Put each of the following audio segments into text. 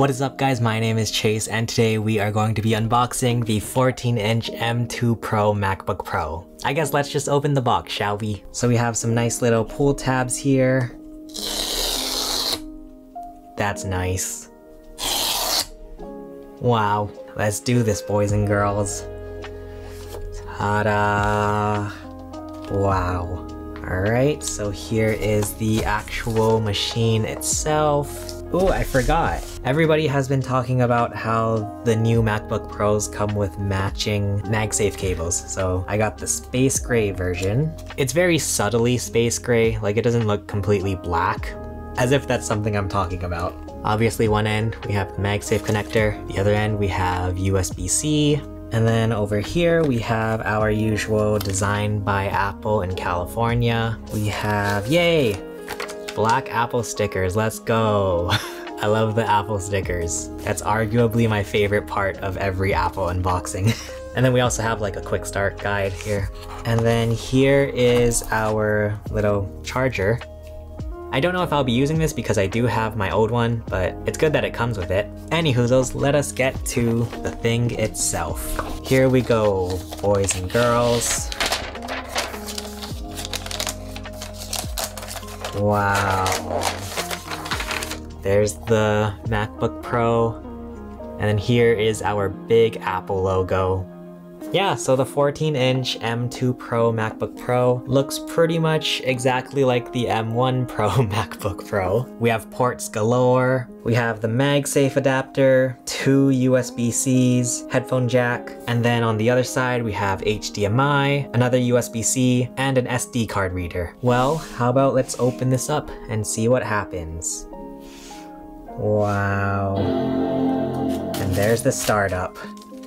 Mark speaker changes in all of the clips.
Speaker 1: What is up guys, my name is Chase and today we are going to be unboxing the 14-inch M2 Pro MacBook Pro. I guess let's just open the box, shall we? So we have some nice little pull tabs here. That's nice. Wow, let's do this boys and girls. Ta-da! Wow. Alright, so here is the actual machine itself. Oh, I forgot. Everybody has been talking about how the new MacBook Pros come with matching MagSafe cables, so I got the space gray version. It's very subtly space gray, like it doesn't look completely black, as if that's something I'm talking about. Obviously one end we have the MagSafe connector, the other end we have USB-C, and then over here we have our usual design by Apple in California. We have, yay, Black Apple stickers, let's go. I love the Apple stickers. That's arguably my favorite part of every Apple unboxing. and then we also have like a quick start guide here. And then here is our little charger. I don't know if I'll be using this because I do have my old one, but it's good that it comes with it. Anywho, let us get to the thing itself. Here we go, boys and girls. Wow. There's the MacBook Pro. And then here is our big Apple logo. Yeah, so the 14-inch M2 Pro MacBook Pro looks pretty much exactly like the M1 Pro MacBook Pro. We have ports galore, we have the MagSafe adapter, two USB-Cs, headphone jack, and then on the other side we have HDMI, another USB-C, and an SD card reader. Well, how about let's open this up and see what happens. Wow. And there's the startup.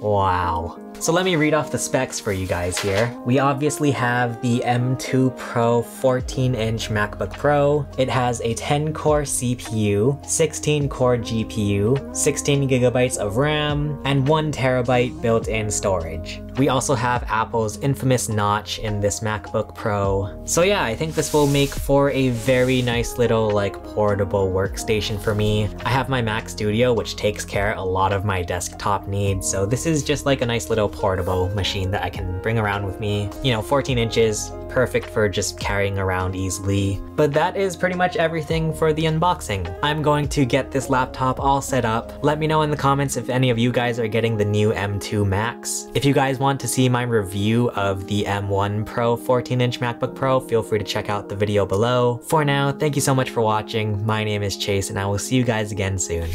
Speaker 1: Wow. So let me read off the specs for you guys here. We obviously have the M2 Pro 14-inch MacBook Pro. It has a 10-core CPU, 16-core GPU, 16 gigabytes of RAM, and 1 terabyte built-in storage. We also have Apple's infamous notch in this MacBook Pro. So yeah, I think this will make for a very nice little like portable workstation for me. I have my Mac Studio, which takes care a lot of my desktop needs, so this is just like a nice little portable machine that I can bring around with me. You know, 14 inches, perfect for just carrying around easily. But that is pretty much everything for the unboxing. I'm going to get this laptop all set up. Let me know in the comments if any of you guys are getting the new M2 Max. If you guys want to see my review of the M1 Pro 14-inch MacBook Pro, feel free to check out the video below. For now, thank you so much for watching. My name is Chase and I will see you guys again soon.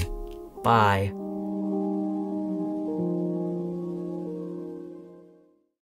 Speaker 1: Bye.